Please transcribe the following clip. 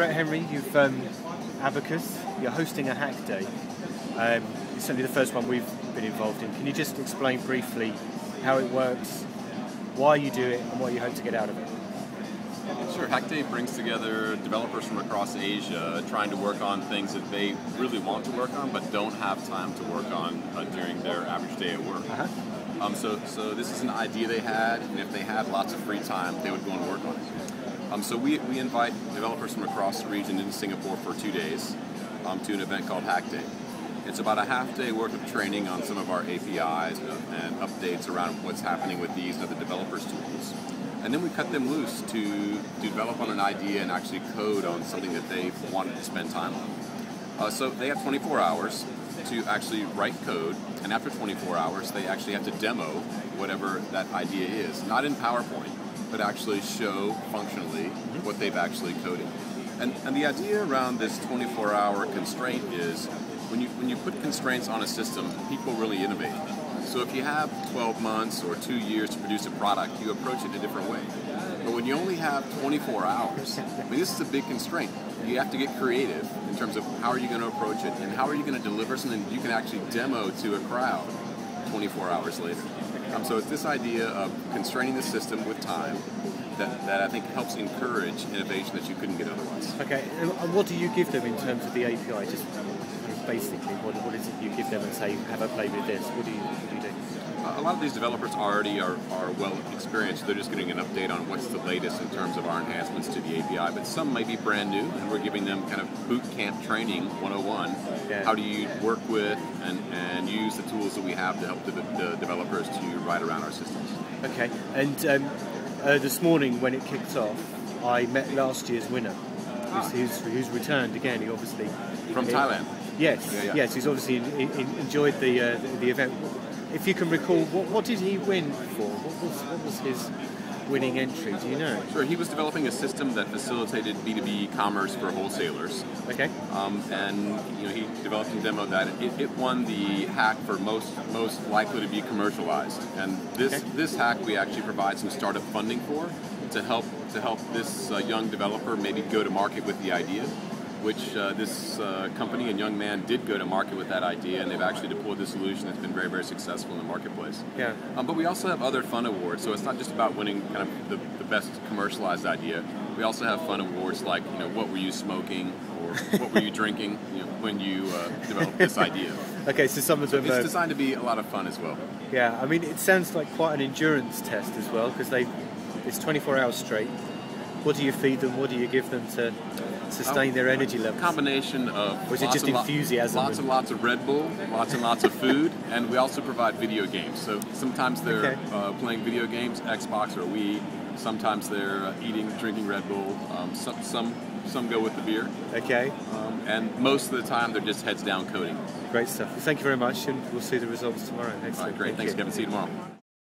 Brett Henry, you've um, Abacus. You're hosting a hack day. Um, it's certainly the first one we've been involved in. Can you just explain briefly how it works, why you do it, and what you hope to get out of it? Sure. Hack Day brings together developers from across Asia trying to work on things that they really want to work on but don't have time to work on uh, during their average day at work. Uh-huh. Um, so, so this is an idea they had, and if they had lots of free time, they would go and work on it. Um, so we, we invite developers from across the region into Singapore for two days um, to an event called Hack Day. It's about a half day worth of training on some of our APIs and updates around what's happening with these and other developers tools. And then we cut them loose to, to develop on an idea and actually code on something that they wanted to spend time on. Uh, so they have 24 hours to actually write code, and after 24 hours, they actually have to demo whatever that idea is. Not in PowerPoint, but actually show functionally mm-hmm. what they've actually coded. And, and the idea around this 24 hour constraint is when you, when you put constraints on a system, people really innovate. So if you have 12 months or two years to produce a product, you approach it a different way. But when you only have 24 hours, I mean, this is a big constraint. You have to get creative in terms of how are you going to approach it and how are you going to deliver something you can actually demo to a crowd 24 hours later. Um, so it's this idea of constraining the system with time that, that I think helps encourage innovation that you couldn't get otherwise. Okay, and what do you give them in terms of the API? Just basically, what, what is it you give them and say, have a play with this? What do you, what do, you do? A lot of these developers already are, are well experienced. They're just getting an update on what's the latest in terms of our enhancements to the API. But some may be brand new, and we're giving them kind of boot camp training 101. Yeah. How do you work with and, and use the tools that we have to help the, the developers to ride around our systems? Okay, and um, uh, this morning when it kicked off, I met last year's winner, Ah. who's, who's, who's returned again. He obviously From Thailand. Yes, Yeah, yeah. yes, he's obviously in, in, enjoyed the, uh, the the event. If you can recall, what, what did he win for? What was what was his winning entry? Do you know? Sure, he was developing a system that facilitated B2B commerce for wholesalers. Okay. Um, and you know he developed and demoed that. It, it won the hack for most most likely to be commercialized. And this Okay. this hack we actually provide some startup funding for to help to help this uh, young developer maybe go to market with the idea. Which uh, this uh, company and young man did go to market with that idea, and they've actually deployed the solution that's been very, very successful in the marketplace. Yeah. Um, but we also have other fun awards, so it's not just about winning kind of the, the best commercialized idea. We also have fun awards like, you know, what were you smoking or what were you drinking you know, when you uh, developed this idea. Okay, so some of them. It's designed to be a lot of fun as well. Yeah, I mean, it sounds like quite an endurance test as well because they it's 24 hours straight. What do you feed them? What do you give them to sustain their energy levels? Combination of Or is it just enthusiasm lots and- lots of Red Bull, lots and lots of food, and we also provide video games. So sometimes they're Okay. uh, playing video games, Xbox or Wii. Sometimes they're uh, eating, drinking Red Bull. Um, some, some some go with the beer, Okay, um, and most of the time they're just heads down coding. great stuff. Thank you very much, and we'll see the results tomorrow. Excellent. All right, great. Thank Thanks, you. Kevin. See you tomorrow.